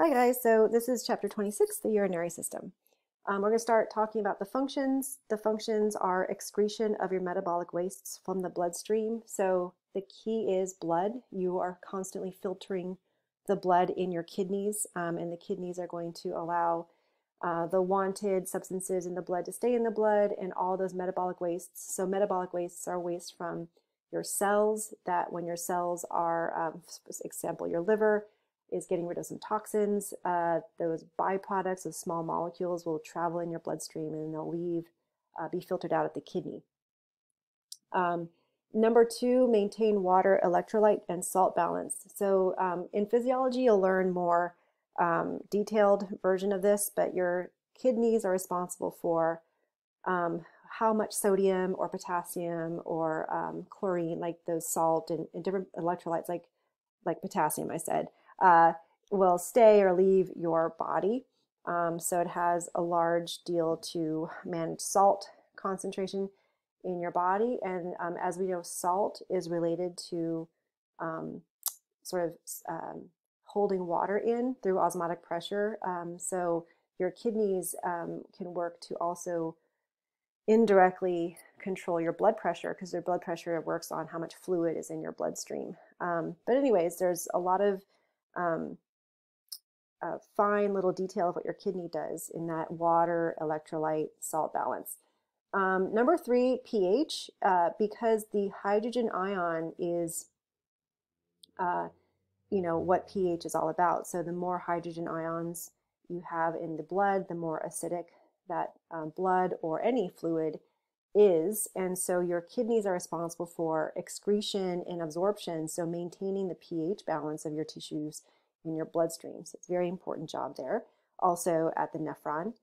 Hi guys, so this is chapter 26, the urinary system. Um, we're going to start talking about the functions. The functions are excretion of your metabolic wastes from the bloodstream. So the key is blood. You are constantly filtering the blood in your kidneys, um, and the kidneys are going to allow uh, the wanted substances in the blood to stay in the blood and all those metabolic wastes. So metabolic wastes are waste from your cells that when your cells are, um, example, your liver, is getting rid of some toxins. Uh, those byproducts of small molecules will travel in your bloodstream and they'll leave, uh, be filtered out at the kidney. Um, number two, maintain water, electrolyte, and salt balance. So um, in physiology, you'll learn more um, detailed version of this, but your kidneys are responsible for um, how much sodium or potassium or um, chlorine, like those salt and, and different electrolytes, like like potassium, I said, uh, will stay or leave your body. Um, so it has a large deal to manage salt concentration in your body. And um, as we know, salt is related to um, sort of um, holding water in through osmotic pressure. Um, so your kidneys um, can work to also indirectly control your blood pressure because your blood pressure works on how much fluid is in your bloodstream. but anyways, there's a lot of um, a fine little detail of what your kidney does in that water, electrolyte, salt balance. Um, number three, pH, uh, because the hydrogen ion is, uh, you know, what pH is all about. So the more hydrogen ions you have in the blood, the more acidic that um, blood or any fluid is. And so your kidneys are responsible for excretion and absorption, so maintaining the pH balance of your tissues in your bloodstream. So it's a very important job there. Also at the nephron.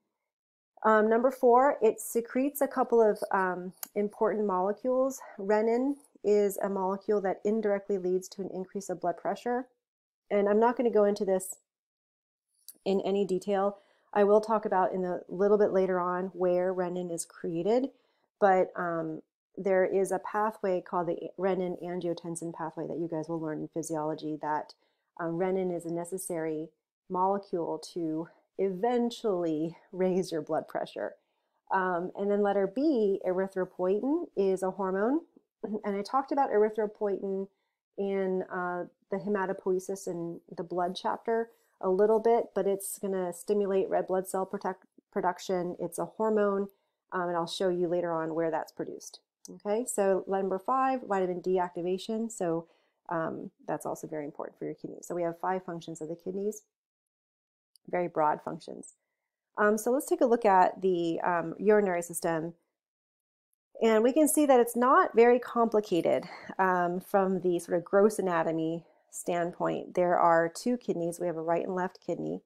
Um, number four, it secretes a couple of um, important molecules. Renin is a molecule that indirectly leads to an increase of blood pressure. And I'm not going to go into this in any detail. I will talk about in a little bit later on where renin is created but um, there is a pathway called the renin angiotensin pathway that you guys will learn in physiology that um, renin is a necessary molecule to eventually raise your blood pressure. Um, and then letter B, erythropoietin, is a hormone. And I talked about erythropoietin in uh, the hematopoiesis and the blood chapter a little bit, but it's going to stimulate red blood cell protect, production. It's a hormone um, and I'll show you later on where that's produced. Okay, so number five, vitamin D activation. So um, that's also very important for your kidneys. So we have five functions of the kidneys, very broad functions. Um, so let's take a look at the um, urinary system. And we can see that it's not very complicated um, from the sort of gross anatomy standpoint. There are two kidneys. We have a right and left kidney.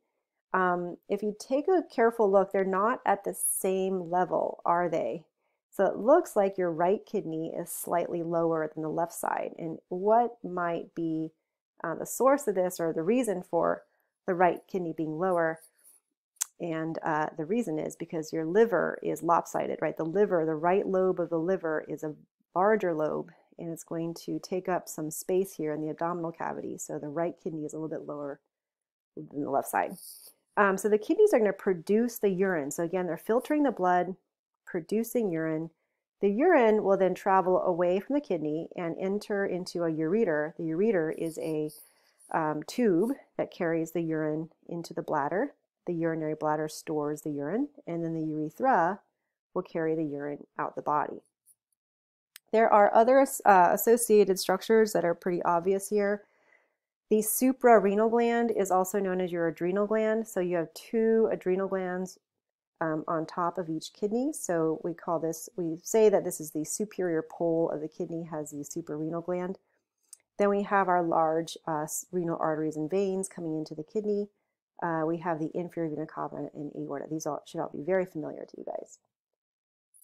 Um, if you take a careful look, they're not at the same level, are they? So it looks like your right kidney is slightly lower than the left side. And what might be uh, the source of this or the reason for the right kidney being lower? And uh, the reason is because your liver is lopsided, right? The liver, the right lobe of the liver is a larger lobe and it's going to take up some space here in the abdominal cavity. So the right kidney is a little bit lower than the left side. Um, so the kidneys are going to produce the urine. So again, they're filtering the blood, producing urine. The urine will then travel away from the kidney and enter into a ureter. The ureter is a um, tube that carries the urine into the bladder. The urinary bladder stores the urine, and then the urethra will carry the urine out the body. There are other uh, associated structures that are pretty obvious here. The suprarenal gland is also known as your adrenal gland. So you have two adrenal glands um, on top of each kidney. So we call this, we say that this is the superior pole of the kidney has the suprarenal gland. Then we have our large uh, renal arteries and veins coming into the kidney. Uh, we have the inferior vena cava and aorta. These all should all be very familiar to you guys.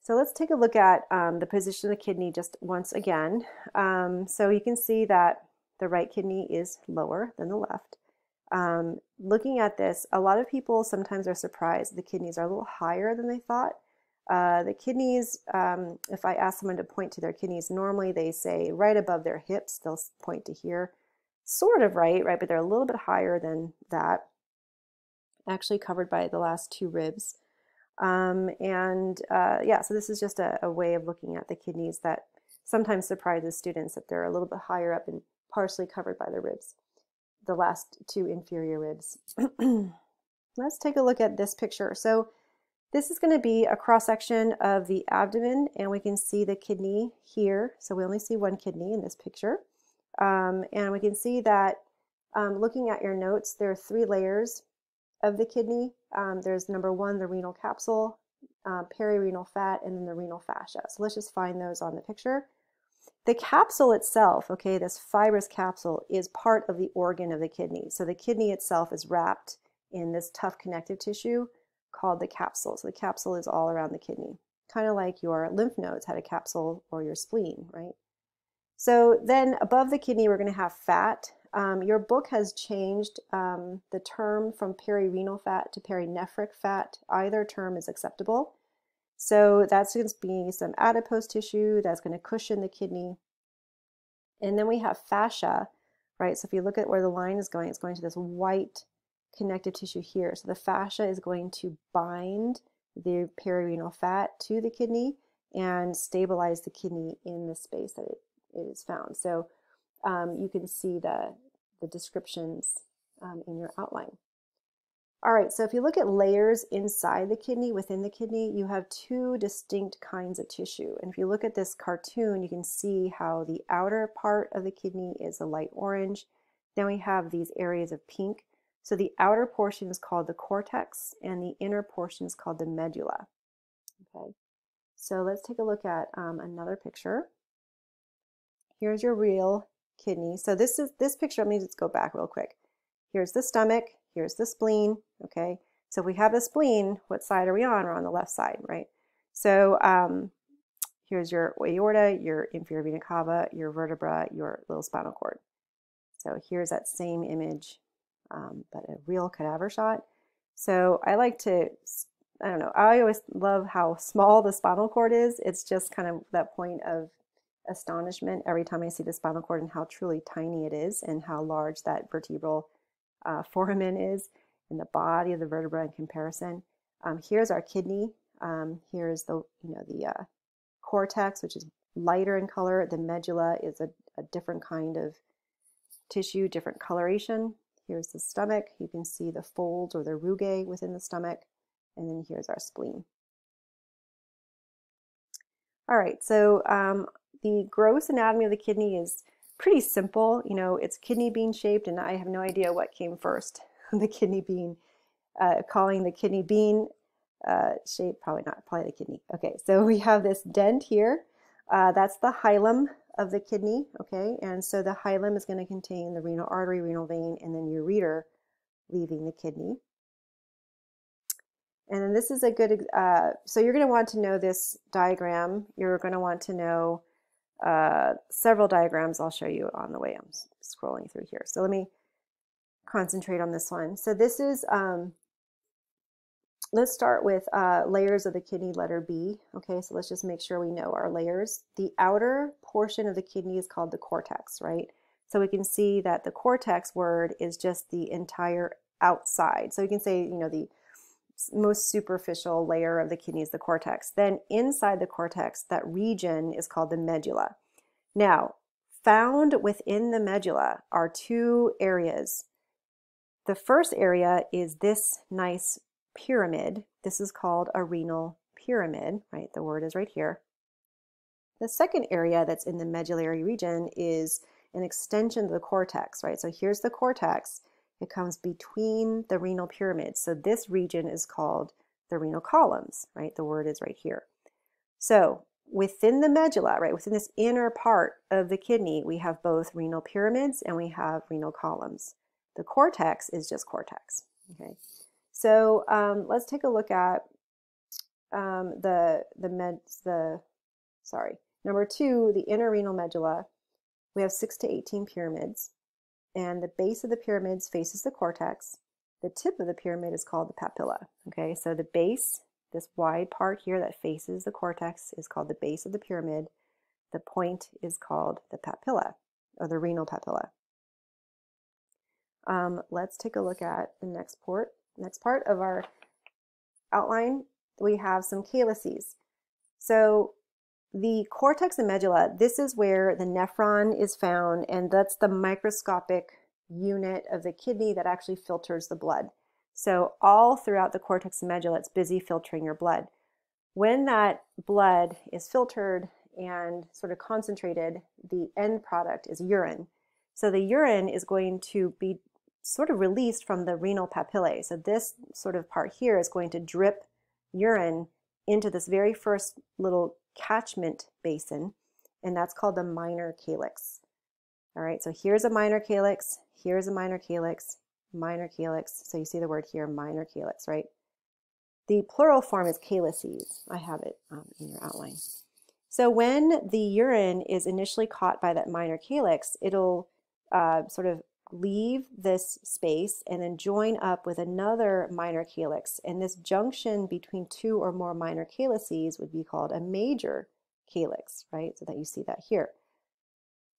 So let's take a look at um, the position of the kidney just once again. Um, so you can see that the right kidney is lower than the left. Um, looking at this, a lot of people sometimes are surprised the kidneys are a little higher than they thought. Uh, the kidneys, um, if I ask someone to point to their kidneys, normally they say right above their hips, they'll point to here. Sort of right, right, but they're a little bit higher than that. actually covered by the last two ribs. Um, and uh, yeah, so this is just a, a, way of looking at the kidneys that sometimes surprises students that they're a little bit higher up and partially covered by the ribs, the last two inferior ribs. Let's take a look at this picture. So this is going to be a cross section of the abdomen and we can see the kidney here. So we only see one kidney in this picture. Um, and we can see that um, looking at your notes, there are three layers of the kidney. Um, there's number one, the renal capsule, uh, perirenal fat, and then the renal fascia. So let's just find those on the picture. The capsule itself, okay, this fibrous capsule is part of the organ of the kidney. So the kidney itself is wrapped in this tough connective tissue called the capsule. So the capsule is all around the kidney, kind of like your lymph nodes had a capsule or your spleen, right? So then above the kidney, we're going to have fat. Um, your book has changed um, the term from perirenal fat to perinephric fat. Either term is acceptable. So that's going to be some adipose tissue that's going to cushion the kidney. And then we have fascia, right? So if you look at where the line is going, it's going to this white connective tissue here. So the fascia is going to bind the perirenal fat to the kidney and stabilize the kidney in the space that it, is found. So um, you can see the, the descriptions um, in your outline. All right, so if you look at layers inside the kidney, within the kidney, you have two distinct kinds of tissue. And if you look at this cartoon, you can see how the outer part of the kidney is a light orange. Then we have these areas of pink. So the outer portion is called the cortex and the inner portion is called the medulla. Okay, so let's take a look at um, another picture. Here's your real kidney. So this is this picture, let me just go back real quick. Here's the stomach, here's the spleen, okay? So if we have the spleen, what side are we on? We're on the left side, right? So um, here's your aorta, your inferior vena cava, your vertebra, your little spinal cord. So here's that same image, um, but a real cadaver shot. So I like to, I don't know, I always love how small the spinal cord is. It's just kind of that point of astonishment every time I see the spinal cord and how truly tiny it is and how large that vertebral uh, foramen is in the body of the vertebra in comparison. Um, here's our kidney. Um, here's the, you know, the uh, cortex, which is lighter in color. The medulla is a, a different kind of tissue, different coloration. Here's the stomach. You can see the folds or the rugae within the stomach. And then here's our spleen. All right, so um, the gross anatomy of the kidney is pretty simple. You know, it's kidney bean shaped, and I have no idea what came first the kidney bean. Uh, calling the kidney bean uh, shape, probably not, probably the kidney. Okay, so we have this dent here. Uh, that's the hilum of the kidney, okay? And so the hilum is going to contain the renal artery, renal vein, and then ureter leaving the kidney. And then this is a good, uh, so you're going to want to know this diagram. You're going to want to know uh, several diagrams I'll show you on the way I'm scrolling through here. So let me concentrate on this one. So this is, um, let's start with uh, layers of the kidney, letter B. Okay, so let's just make sure we know our layers. The outer portion of the kidney is called the cortex, right? So we can see that the cortex word is just the entire outside. So you can say, you know, the most superficial layer of the kidney is the cortex. Then inside the cortex, that region is called the medulla. Now, found within the medulla are two areas. The first area is this nice pyramid. This is called a renal pyramid, right? The word is right here. The second area that's in the medullary region is an extension of the cortex, right? So here's the cortex, it comes between the renal pyramids. So this region is called the renal columns, right? The word is right here. So within the medulla, right, within this inner part of the kidney, we have both renal pyramids and we have renal columns. The cortex is just cortex, okay? So um, let's take a look at um, the, the meds, the, sorry, number two, the inner renal medulla. We have six to 18 pyramids and the base of the pyramids faces the cortex. The tip of the pyramid is called the papilla. Okay, so the base, this wide part here that faces the cortex is called the base of the pyramid. The point is called the papilla or the renal papilla. Um, let's take a look at the next port, next part of our outline, we have some calyces. So the cortex and medulla, this is where the nephron is found, and that's the microscopic unit of the kidney that actually filters the blood. So all throughout the cortex and medulla, it's busy filtering your blood. When that blood is filtered and sort of concentrated, the end product is urine. So the urine is going to be sort of released from the renal papillae. So this sort of part here is going to drip urine into this very first little catchment basin, and that's called the minor calyx. All right, so here's a minor calyx, here's a minor calyx, minor calyx. So you see the word here, minor calyx, right? The plural form is calyces. I have it um, in your outline. So when the urine is initially caught by that minor calyx, it'll uh, sort of leave this space and then join up with another minor calyx. And this junction between two or more minor calyces would be called a major calyx, right? So that you see that here.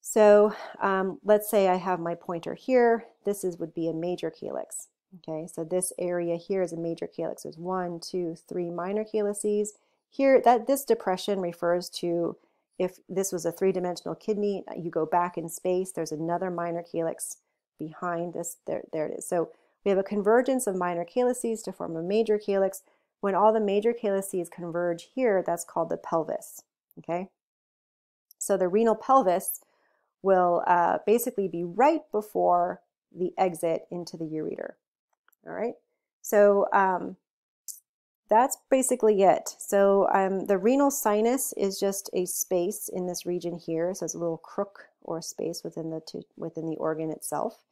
So um, let's say I have my pointer here. This is would be a major calyx. Okay, so this area here is a major calyx. There's one, two, three minor calyces. Here, that this depression refers to if this was a three-dimensional kidney, you go back in space, there's another minor calyx behind this, there, there it is. So we have a convergence of minor calyces to form a major calyx. When all the major calyces converge here, that's called the pelvis, okay? So the renal pelvis will uh, basically be right before the exit into the ureter, all right? So um, that's basically it. So um, the renal sinus is just a space in this region here. So it's a little crook or space within the within the organ itself.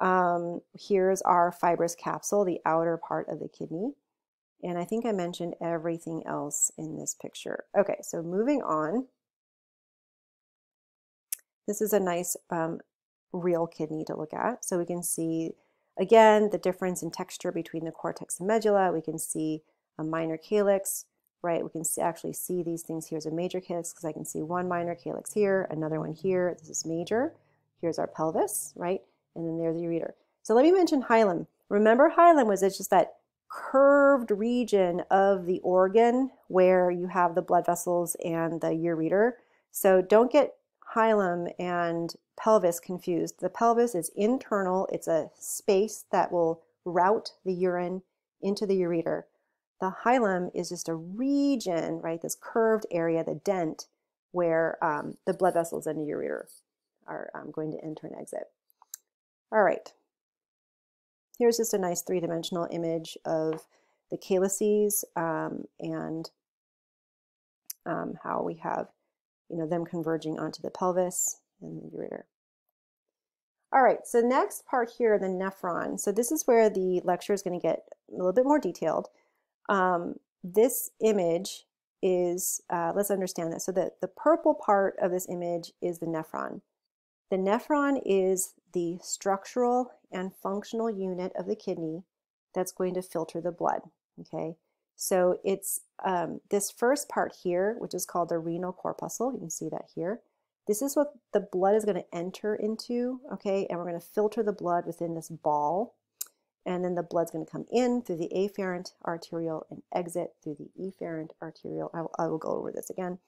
Um, here's our fibrous capsule, the outer part of the kidney. And I think I mentioned everything else in this picture. Okay, so moving on. This is a nice um, real kidney to look at. So we can see, again, the difference in texture between the cortex and medulla. We can see a minor calyx, right? We can actually see these things. here as a major calyx because I can see one minor calyx here, another one here. This is major. Here's our pelvis, right? And then there's the ureter. So let me mention hilum. Remember hilum was it's just that curved region of the organ where you have the blood vessels and the ureter. So don't get hilum and pelvis confused. The pelvis is internal. It's a space that will route the urine into the ureter. The hilum is just a region, right, this curved area, the dent, where um, the blood vessels and the ureter are um, going to enter and exit. All right. Here's just a nice three-dimensional image of the calyces um, and um, how we have, you know, them converging onto the pelvis and the ureter. All right, so next part here, the nephron. So this is where the lecture is going to get a little bit more detailed. Um, this image is, uh, let's understand this. So the, the purple part of this image is the nephron. The nephron is the structural and functional unit of the kidney that's going to filter the blood, okay? So it's um, this first part here, which is called the renal corpuscle. You can see that here. This is what the blood is going to enter into, okay? And we're going to filter the blood within this ball and then the blood's going to come in through the afferent arteriole and exit through the efferent arteriole. I will, I will go over this again.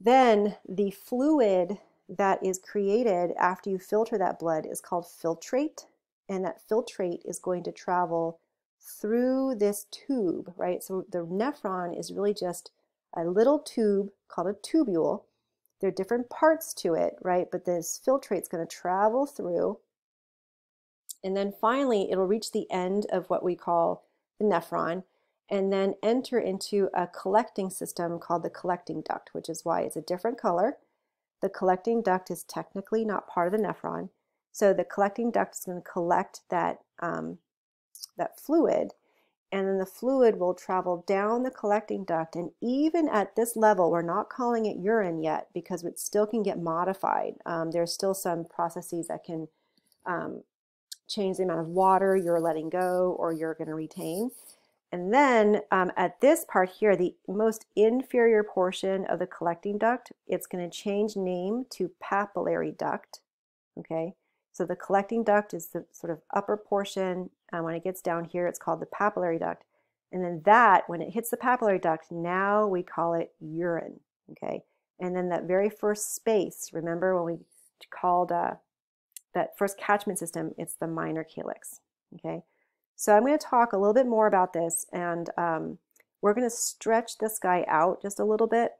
Then the fluid that is created after you filter that blood is called filtrate, and that filtrate is going to travel through this tube, right? So the nephron is really just a little tube called a tubule. There are different parts to it, right? But this filtrate is going to travel through and then finally, it'll reach the end of what we call the nephron and then enter into a collecting system called the collecting duct, which is why it's a different color. The collecting duct is technically not part of the nephron. So the collecting duct is going to collect that, um, that fluid and then the fluid will travel down the collecting duct and even at this level we're not calling it urine yet because it still can get modified um, there's still some processes that can um, change the amount of water you're letting go or you're going to retain. And then um, at this part here, the most inferior portion of the collecting duct, it's going to change name to papillary duct. Okay, So the collecting duct is the sort of upper portion. And when it gets down here, it's called the papillary duct. And then that, when it hits the papillary duct, now we call it urine, okay? And then that very first space, remember when we called uh, that first catchment system, it's the minor calyx, okay? So I'm going to talk a little bit more about this, and um, we're going to stretch this guy out just a little bit.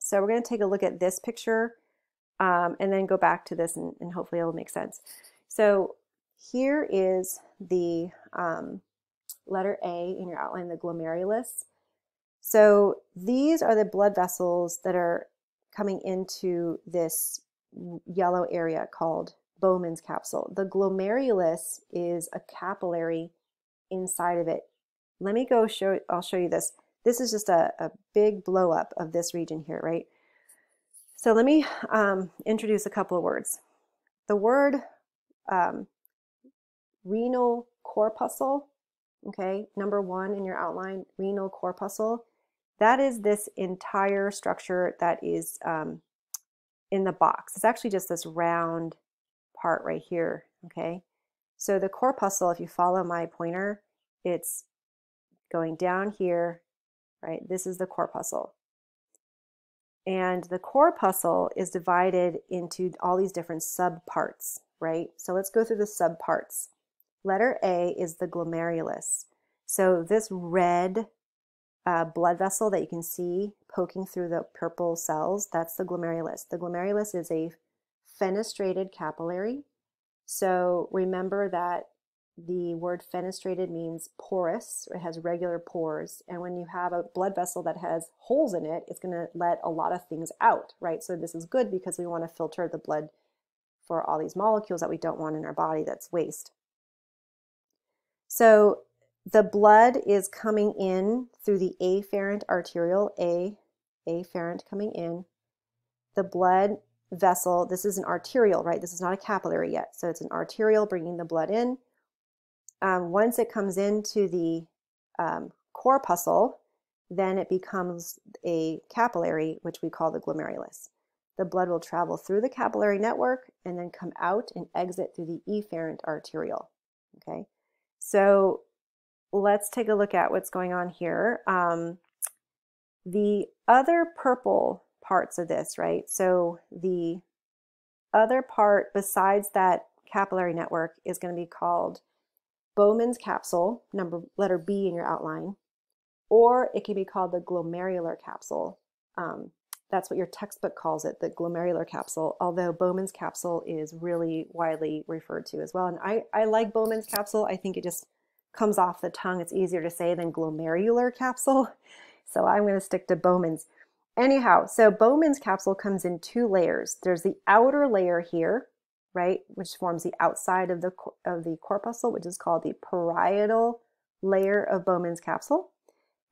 So we're going to take a look at this picture um, and then go back to this and, and, hopefully it'll make sense. So here is the um, letter A in your outline, the glomerulus. So these are the blood vessels that are coming into this yellow area called Bowman's capsule. The glomerulus is a capillary inside of it. Let me go show, I'll show you this. This is just a, a big blow up of this region here, right? So let me um, introduce a couple of words. The word um, renal corpuscle, okay, number one in your outline, renal corpuscle, that is this entire structure that is um, in the box. It's actually just this round part right here, okay? So the corpuscle, if you follow my pointer, it's going down here, right? This is the corpuscle. And the corpuscle is divided into all these different subparts, right? So let's go through the subparts. Letter A is the glomerulus. So this red uh, blood vessel that you can see poking through the purple cells, that's the glomerulus. The glomerulus is a fenestrated capillary. So remember that the word fenestrated means porous, it has regular pores. And when you have a blood vessel that has holes in it, it's going to let a lot of things out, right? So this is good because we want to filter the blood for all these molecules that we don't want in our body that's waste. So the blood is coming in through the afferent arteriole, A, afferent coming in. The blood vessel, this is an arteriole, right? This is not a capillary yet. So it's an arteriole bringing the blood in. Um, once it comes into the um, corpuscle, then it becomes a capillary, which we call the glomerulus. The blood will travel through the capillary network and then come out and exit through the efferent arteriole. Okay, so let's take a look at what's going on here. Um, the other purple parts of this, right? So the other part besides that capillary network is going to be called Bowman's capsule, number letter B in your outline, or it can be called the glomerular capsule. Um, that's what your textbook calls it, the glomerular capsule, although Bowman's capsule is really widely referred to as well. And I, I like Bowman's capsule. I think it just comes off the tongue. It's easier to say than glomerular capsule. So I'm going to stick to Bowman's. Anyhow, so Bowman's capsule comes in two layers. There's the outer layer here, right, which forms the outside of the, of the corpuscle, which is called the parietal layer of Bowman's capsule.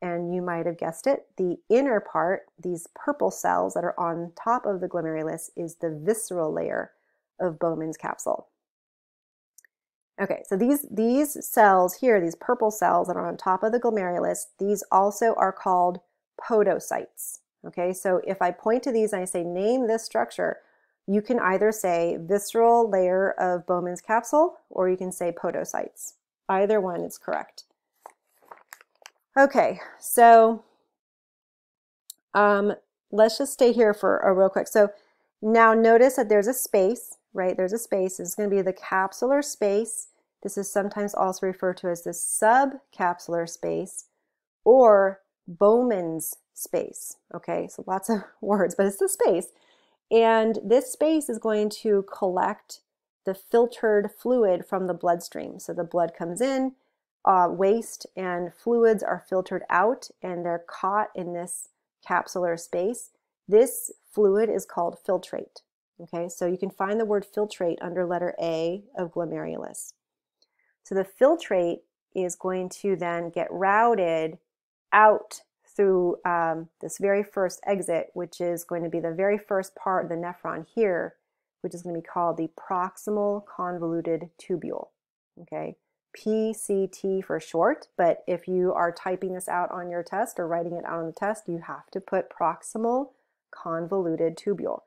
And you might have guessed it, the inner part, these purple cells that are on top of the glomerulus, is the visceral layer of Bowman's capsule. Okay, so these, these cells here, these purple cells that are on top of the glomerulus, these also are called podocytes. Okay, so if I point to these and I say, name this structure, you can either say visceral layer of Bowman's capsule or you can say podocytes. Either one is correct. Okay, so um, let's just stay here for a real quick. So now notice that there's a space right? There's a space. Is going to be the capsular space. This is sometimes also referred to as the subcapsular space or Bowman's space. Okay, so lots of words, but it's the space. And this space is going to collect the filtered fluid from the bloodstream. So the blood comes in, uh, waste and fluids are filtered out and they're caught in this capsular space. This fluid is called filtrate. Okay, so you can find the word filtrate under letter A of glomerulus. So the filtrate is going to then get routed out through um, this very first exit, which is going to be the very first part of the nephron here, which is going to be called the proximal convoluted tubule. Okay, PCT for short, but if you are typing this out on your test or writing it out on the test, you have to put proximal convoluted tubule.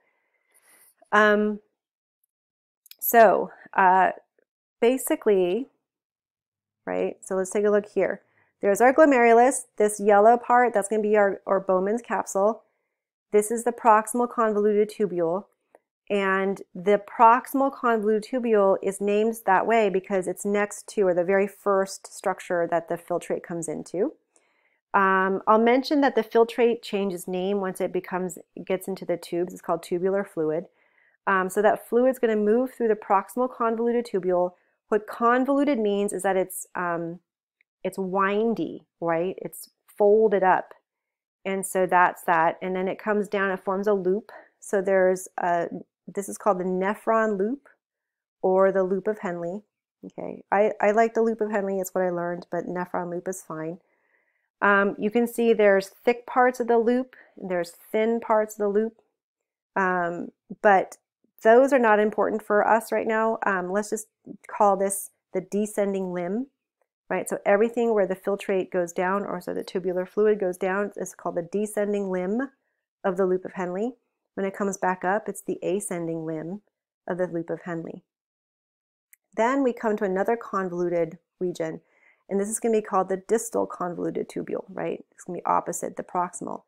Um, So uh, basically, right, so let's take a look here. There's our glomerulus, this yellow part, that's going to be our, our Bowman's capsule. This is the proximal convoluted tubule. And the proximal convoluted tubule is named that way because it's next to, or the very first structure that the filtrate comes into. Um, I'll mention that the filtrate changes name once it becomes gets into the tubes. It's called tubular fluid. Um, so that fluid is going to move through the proximal convoluted tubule. What convoluted means is that it's um, it's windy, right? It's folded up, and so that's that. And then it comes down. It forms a loop. So there's a this is called the nephron loop or the loop of Henle. Okay, I, I like the loop of Henle, it's what I learned, but nephron loop is fine. Um, you can see there's thick parts of the loop, there's thin parts of the loop, um, but those are not important for us right now. Um, let's just call this the descending limb, right? So everything where the filtrate goes down, or so the tubular fluid goes down, is called the descending limb of the loop of Henle. When it comes back up, it's the ascending limb of the loop of Henle. Then we come to another convoluted region, and this is going to be called the distal convoluted tubule, right? It's going to be opposite the proximal.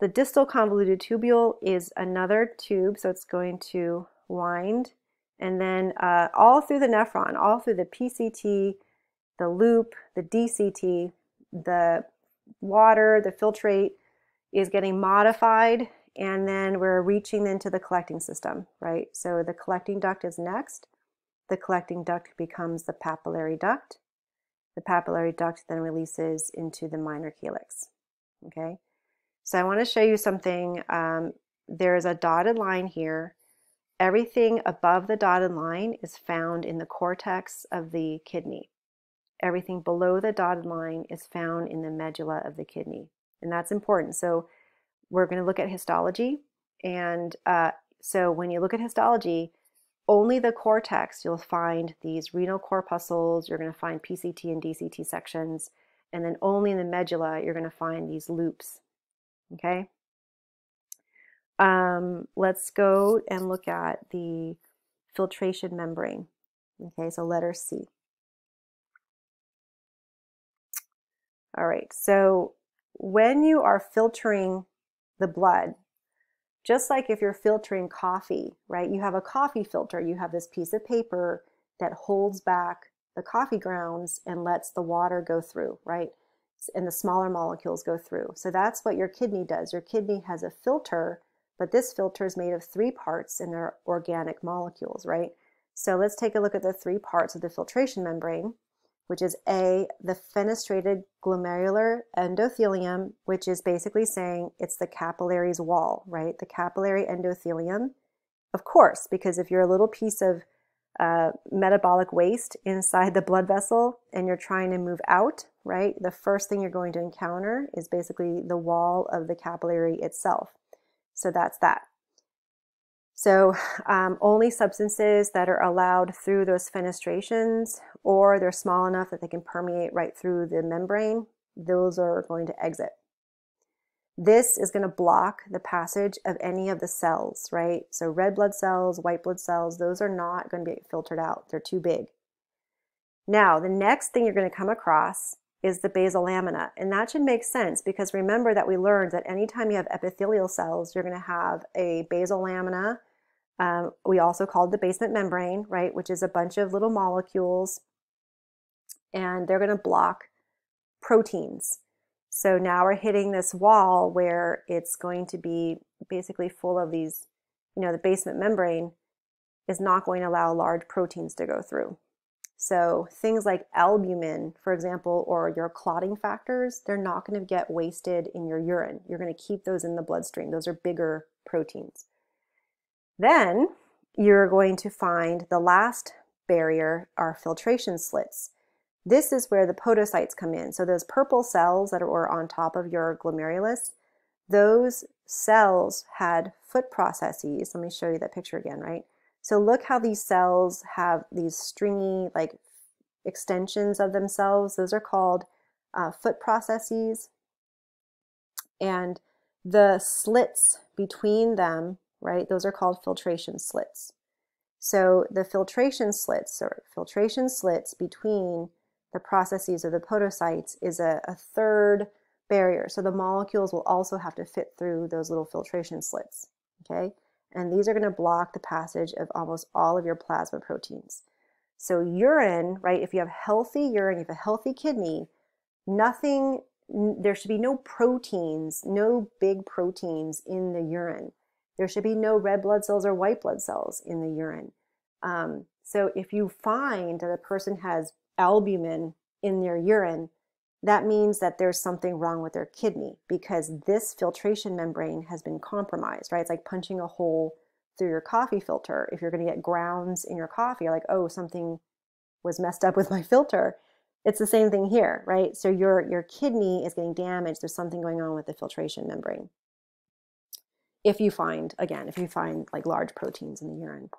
The distal convoluted tubule is another tube, so it's going to wind, and then uh, all through the nephron, all through the PCT, the loop, the DCT, the water, the filtrate is getting modified and then we're reaching into the collecting system, right? So the collecting duct is next. The collecting duct becomes the papillary duct. The papillary duct then releases into the minor calyx, okay? So I want to show you something. Um, there is a dotted line here. Everything above the dotted line is found in the cortex of the kidney. Everything below the dotted line is found in the medulla of the kidney. And that's important. So we're going to look at histology. And uh, so when you look at histology, only the cortex, you'll find these renal corpuscles, you're going to find PCT and DCT sections, and then only in the medulla, you're going to find these loops. Okay? Um, let's go and look at the filtration membrane. Okay, so letter C. All right, so when you are filtering the blood. Just like if you're filtering coffee, right? You have a coffee filter, you have this piece of paper that holds back the coffee grounds and lets the water go through, right? And the smaller molecules go through. So that's what your kidney does. Your kidney has a filter, but this filter is made of three parts and they're organic molecules, right? So let's take a look at the three parts of the filtration membrane which is A, the fenestrated glomerular endothelium, which is basically saying it's the capillary's wall, right? The capillary endothelium. Of course, because if you're a little piece of uh, metabolic waste inside the blood vessel and you're trying to move out, right, the first thing you're going to encounter is basically the wall of the capillary itself. So that's that. So um, only substances that are allowed through those fenestrations or they're small enough that they can permeate right through the membrane, those are going to exit. This is going to block the passage of any of the cells, right? So red blood cells, white blood cells, those are not going to be filtered out. They're too big. Now, the next thing you're going to come across is the basal lamina. And that should make sense because remember that we learned that anytime you have epithelial cells, you're going to have a basal lamina um, we also called the basement membrane, right, which is a bunch of little molecules, and they're going to block proteins. So now we're hitting this wall where it's going to be basically full of these, you know, the basement membrane is not going to allow large proteins to go through. So things like albumin, for example, or your clotting factors, they're not going to get wasted in your urine. You're going to keep those in the bloodstream. Those are bigger proteins. Then you're going to find the last barrier are filtration slits. This is where the podocytes come in. So those purple cells that are on top of your glomerulus, those cells had foot processes. Let me show you that picture again, right? So look how these cells have these stringy like extensions of themselves. Those are called uh, foot processes. And the slits between them right? Those are called filtration slits. So the filtration slits or filtration slits between the processes of the podocytes is a, a third barrier. So the molecules will also have to fit through those little filtration slits, okay? And these are gonna block the passage of almost all of your plasma proteins. So urine, right, if you have healthy urine, you have a healthy kidney, nothing, there should be no proteins, no big proteins in the urine. There should be no red blood cells or white blood cells in the urine. Um, so if you find that a person has albumin in their urine, that means that there's something wrong with their kidney because this filtration membrane has been compromised, right? It's like punching a hole through your coffee filter. If you're going to get grounds in your coffee, you're like, oh, something was messed up with my filter. It's the same thing here, right? So your, your kidney is getting damaged. There's something going on with the filtration membrane. If you find, again, if you find like large proteins in the urine.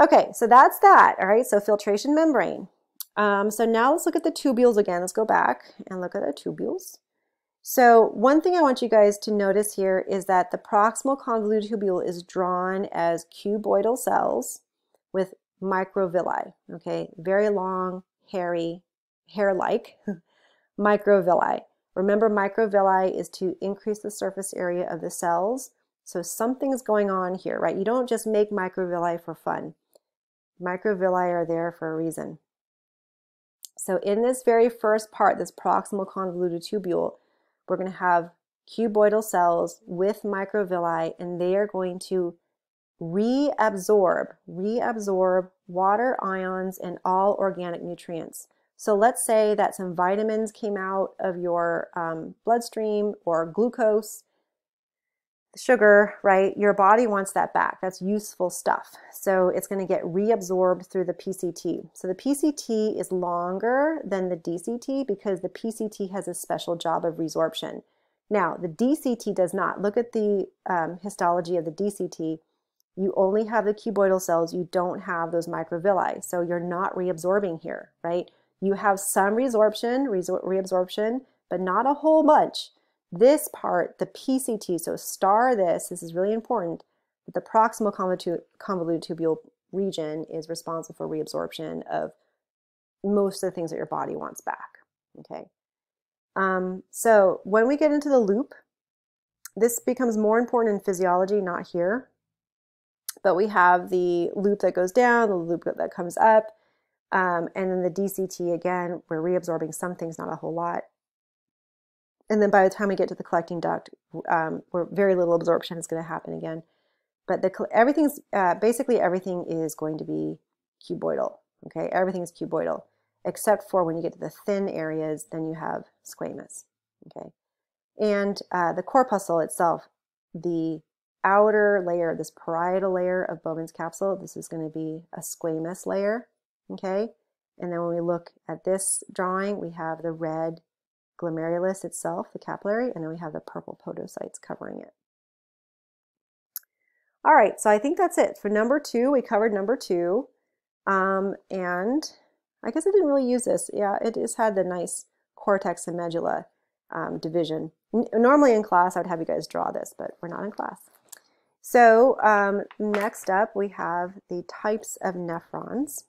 Okay, so that's that, all right? So filtration membrane. Um, so now let's look at the tubules again. Let's go back and look at the tubules. So one thing I want you guys to notice here is that the proximal convoluted tubule is drawn as cuboidal cells with microvilli, okay? Very long, hairy, hair-like microvilli. Remember, microvilli is to increase the surface area of the cells. So something's going on here, right? You don't just make microvilli for fun. Microvilli are there for a reason. So in this very first part, this proximal convoluted tubule, we're going to have cuboidal cells with microvilli, and they are going to reabsorb, reabsorb water ions and all organic nutrients. So let's say that some vitamins came out of your um, bloodstream or glucose, sugar, right? Your body wants that back. That's useful stuff. So it's going to get reabsorbed through the PCT. So the PCT is longer than the DCT because the PCT has a special job of resorption. Now, the DCT does not. Look at the um, histology of the DCT. You only have the cuboidal cells. You don't have those microvilli. So you're not reabsorbing here, right? You have some resorption, reabsorption, but not a whole bunch. This part, the PCT, so star this, this is really important, the proximal convoluted tubule region is responsible for reabsorption of most of the things that your body wants back, okay? Um, so when we get into the loop, this becomes more important in physiology, not here, but we have the loop that goes down, the loop that comes up, um, and then the DCT, again, we're reabsorbing some things, not a whole lot and then by the time we get to the collecting duct, um, where very little absorption is going to happen again. But the everything's uh, basically everything is going to be cuboidal. Okay, everything is cuboidal except for when you get to the thin areas, then you have squamous. Okay, and uh, the corpuscle itself, the outer layer, this parietal layer of Bowman's capsule, this is going to be a squamous layer. Okay, and then when we look at this drawing, we have the red glomerulus itself, the capillary, and then we have the purple podocytes covering it. All right, so I think that's it. For number two, we covered number two. Um, and I guess I didn't really use this. Yeah, it has had the nice cortex and medulla um, division. N normally in class, I would have you guys draw this, but we're not in class. So um, next up, we have the types of nephrons.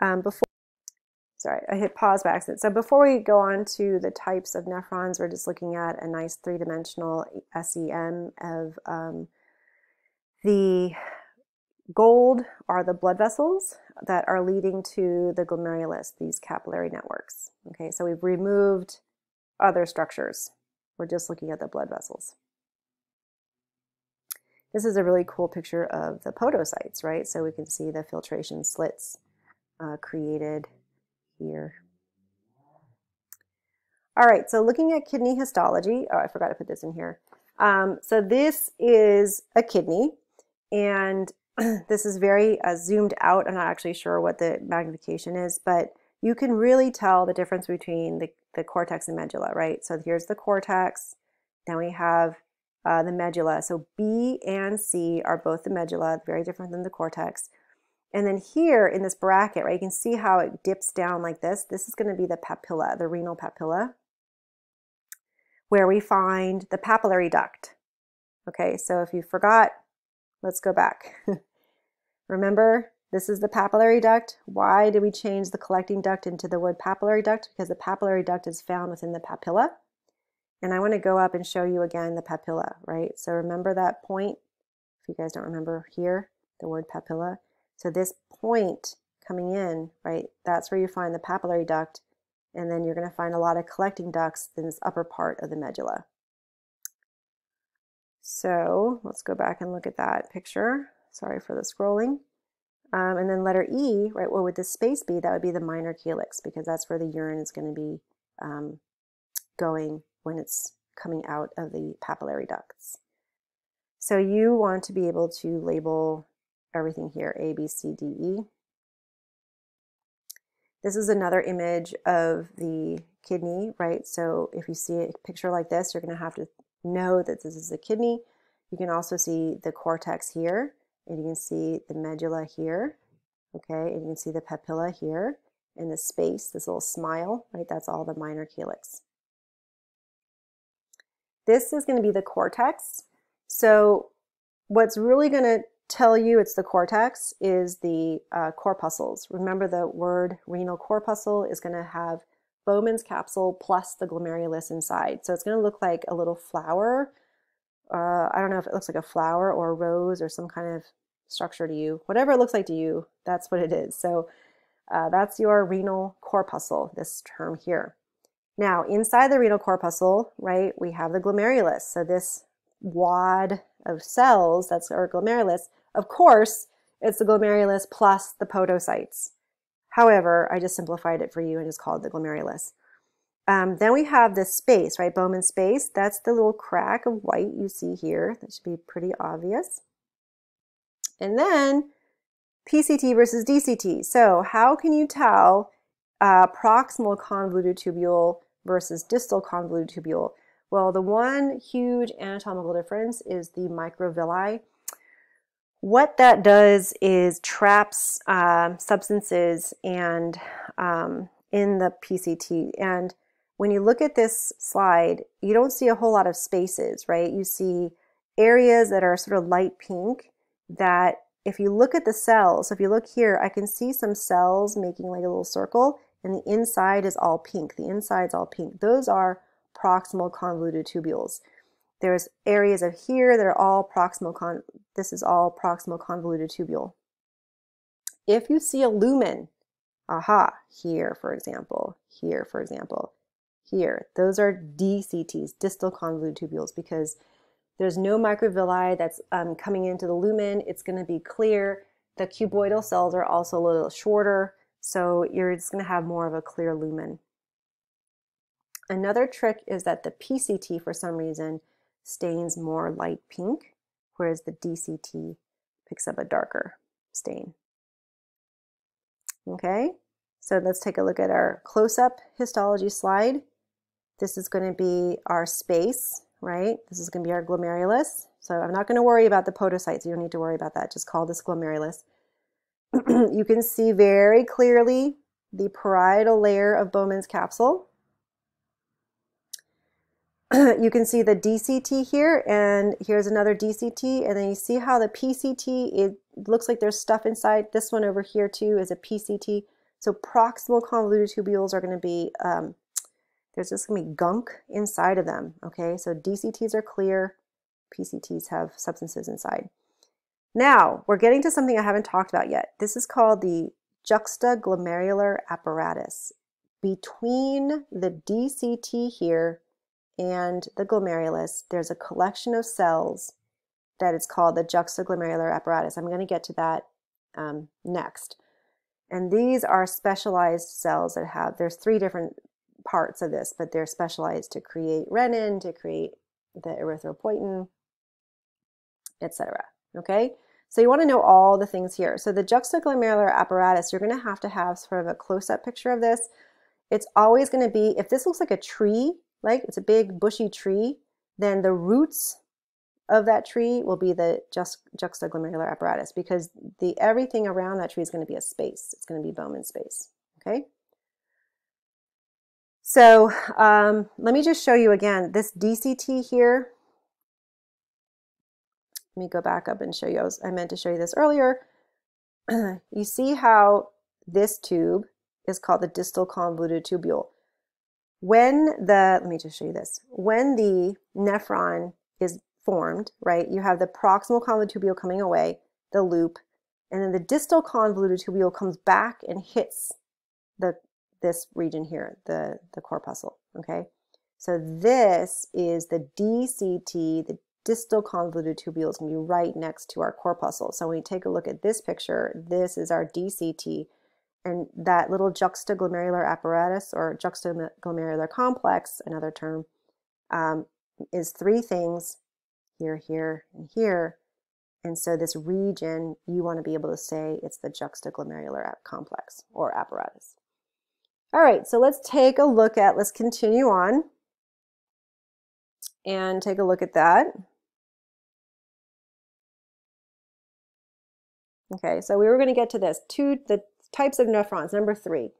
Um, before sorry, I hit pause by accident. So before we go on to the types of nephrons, we're just looking at a nice three-dimensional SEM of um, the gold are the blood vessels that are leading to the glomerulus, these capillary networks. Okay, so we've removed other structures. We're just looking at the blood vessels. This is a really cool picture of the podocytes, right? So we can see the filtration slits uh, created All right, so looking at kidney histology, oh, I forgot to put this in here. Um, so this is a kidney, and this is very uh, zoomed out. I'm not actually sure what the magnification is, but you can really tell the difference between the, the cortex and medulla, right? So here's the cortex, then we have uh, the medulla. So B and C are both the medulla, very different than the cortex. And then here in this bracket, right, you can see how it dips down like this. This is going to be the papilla, the renal papilla, where we find the papillary duct. Okay, so if you forgot let's go back. Remember, this is the papillary duct. Why did we change the collecting duct into the word papillary duct? Because the papillary duct is found within the papilla. And I want to go up and show you again the papilla, right? So remember that point, if you guys don't remember here, the word papilla. So this point coming in, right, that's where you find the papillary duct. And then you're going to find a lot of collecting ducts in this upper part of the medulla. So let's go back and look at that picture. Sorry for the scrolling. Um, and then letter E, right, what would the space be? That would be the minor calyx because that's where the urine is going to be um, going when it's coming out of the papillary ducts. So you want to be able to label everything here, A, B, C, D, E. This is another image of the kidney, right? So if you see a picture like this, you're going to have to know that this is a kidney. You can also see the cortex here and you can see the medulla here, okay, and you can see the papilla here, and the space, this little smile, right, that's all the minor calyx. This is going to be the cortex. So what's really going to tell you it's the cortex is the uh, corpuscles. Remember the word renal corpuscle is going to have Bowman's capsule plus the glomerulus inside. So it's going to look like a little flower uh, I don't know if it looks like a flower or a rose or some kind of structure to you. Whatever it looks like to you, that's what it is. So uh, that's your renal corpuscle, this term here. Now, inside the renal corpuscle, right, we have the glomerulus. So this wad of cells, that's our glomerulus. Of course, it's the glomerulus plus the podocytes. However, I just simplified it for you and just called the glomerulus. Um, then we have this space, right? Bowman space. That's the little crack of white you see here. That should be pretty obvious. And then PCT versus DCT. So how can you tell uh, proximal convoluted tubule versus distal convoluted tubule? Well, the one huge anatomical difference is the microvilli. What that does is traps uh, substances and um, in the PCT. And when you look at this slide, you don't see a whole lot of spaces, right? You see areas that are sort of light pink that if you look at the cells, so if you look here, I can see some cells making like a little circle and the inside is all pink. The inside's all pink. Those are proximal convoluted tubules. There's areas of here that are all proximal con, this is all proximal convoluted tubule. If you see a lumen, aha, here for example, here for example, here. Those are DCTs, distal convoluted tubules, because there's no microvilli that's um, coming into the lumen. It's going to be clear. The cuboidal cells are also a little shorter, so you're just going to have more of a clear lumen. Another trick is that the PCT, for some reason, stains more light pink, whereas the DCT picks up a darker stain. Okay, so let's take a look at our close-up histology slide. This is going to be our space, right? This is going to be our glomerulus. So I'm not going to worry about the podocytes. You don't need to worry about that. Just call this glomerulus. you can see very clearly the parietal layer of Bowman's capsule. you can see the DCT here, and here's another DCT, and then you see how the PCT, it looks like there's stuff inside. This one over here too is a PCT. So proximal convoluted tubules are going to be um, there's just going to be gunk inside of them, okay? So DCTs are clear, PCTs have substances inside. Now, we're getting to something I haven't talked about yet. This is called the juxtaglomerular apparatus. Between the DCT here and the glomerulus, there's a collection of cells that is called the juxtaglomerular apparatus. I'm going to get to that um, next. And these are specialized cells that have, there's three different parts of this, but they're specialized to create renin, to create the erythropoietin, etc. Okay, so you want to know all the things here. So the juxtaglomerular apparatus, you're going to have to have sort of a close-up picture of this. It's always going to be, if this looks like a tree, like it's a big bushy tree, then the roots of that tree will be the just juxtaglomerular apparatus because the everything around that tree is going to be a space. It's going to be Bowman space. Okay. So um, let me just show you again, this DCT here, let me go back up and show you. I, was, I meant to show you this earlier. you see how this tube is called the distal convoluted tubule. When the, let me just show you this. When the nephron is formed, right, you have the proximal convoluted tubule coming away, the loop, and then the distal convoluted tubule comes back and hits the this region here, the, the corpuscle, okay? So this is the DCT, the distal convoluted tubule is going to be right next to our corpuscle. So when we take a look at this picture, this is our DCT, and that little juxtaglomerular apparatus or juxtaglomerular complex, another term, um, is three things, here, here, and here. And so this region, you want to be able to say it's the juxtaglomerular complex or apparatus. All right, so let's take a look at, let's continue on and take a look at that. Okay, so we were going to get to this, two, the types of nephrons, number three.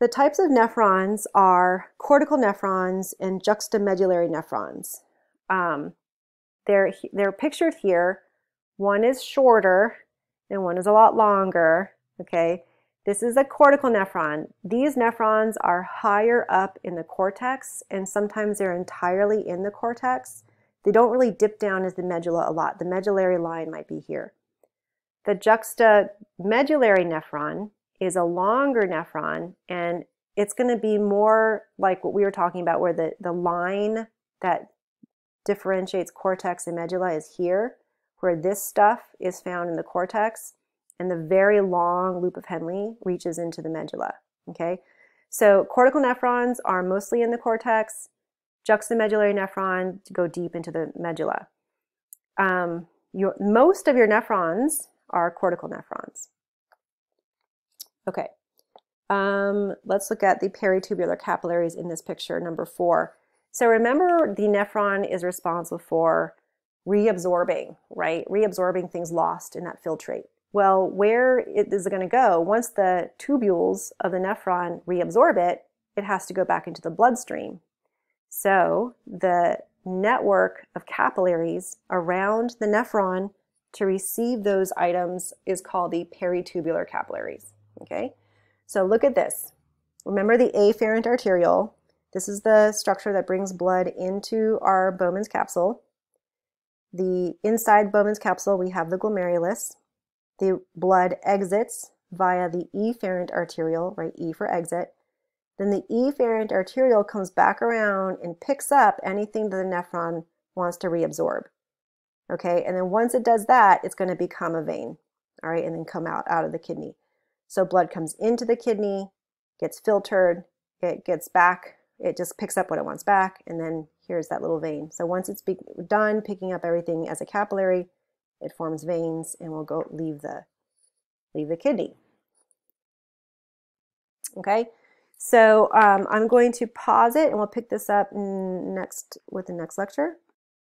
The types of nephrons are cortical nephrons and juxtamedullary nephrons. Um, they're, they're pictured here. One is shorter and one is a lot longer, okay? This is a cortical nephron. These nephrons are higher up in the cortex and sometimes they're entirely in the cortex. They don't really dip down as the medulla a lot. The medullary line might be here. The juxtamedullary nephron is a longer nephron and it's going to be more like what we were talking about where the, the line that differentiates cortex and medulla is here, where this stuff is found in the cortex and the very long loop of Henle reaches into the medulla, okay? So cortical nephrons are mostly in the cortex, juxtamedullary nephron go deep into the medulla. Um, your, most of your nephrons are cortical nephrons. Okay, um, let's look at the peritubular capillaries in this picture, number four. So remember the nephron is responsible for reabsorbing, right? Reabsorbing things lost in that filtrate. Well, where is it going to go? Once the tubules of the nephron reabsorb it, it has to go back into the bloodstream. So the network of capillaries around the nephron to receive those items is called the peritubular capillaries. Okay, so look at this. Remember the afferent arteriole. This is the structure that brings blood into our Bowman's capsule. The inside Bowman's capsule, we have the glomerulus. The blood exits via the efferent arteriole, right? E for exit. Then the efferent arteriole comes back around and picks up anything that the nephron wants to reabsorb. Okay, and then once it does that, it's going to become a vein, all right, and then come out, out of the kidney. So blood comes into the kidney, gets filtered, it gets back, it just picks up what it wants back, and then here's that little vein. So once it's done picking up everything as a capillary, it forms veins and will go leave the leave the kidney. Okay, so um, I'm going to pause it and we'll pick this up next with the next lecture.